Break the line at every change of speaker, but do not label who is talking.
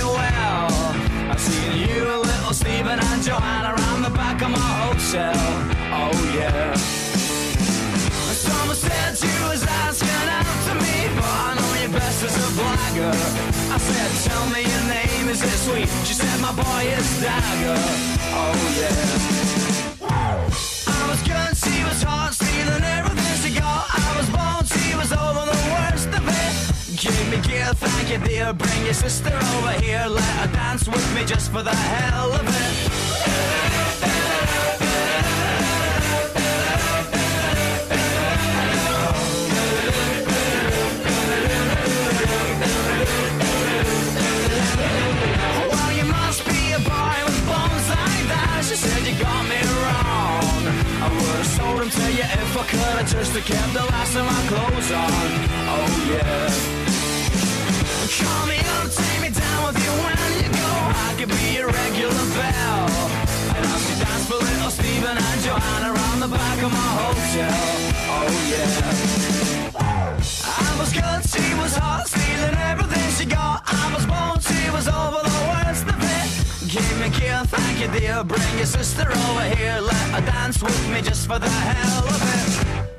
well. I've seen you and little Stephen and Joanna around the back of my hotel. Oh yeah. Someone said you was asking to me, but I know you best as a blagger. I said, tell me your name, is it sweet? She said, my boy is Dagger. Oh yeah. Give thank you dear. Bring your sister over here, let her dance with me just for the hell of it. Well, you must be a boy with bones like that. She said you got me wrong. I would have sold him to you if I could have just kept the last of my clothes on. Oh yeah. Stephen and Joanna around the back of my hotel. Oh yeah. I was good, she was hot, stealing everything she got. I was born, she was over the worst of it. Give me kill, thank you dear. Bring your sister over here, let her dance with me just for the hell of it.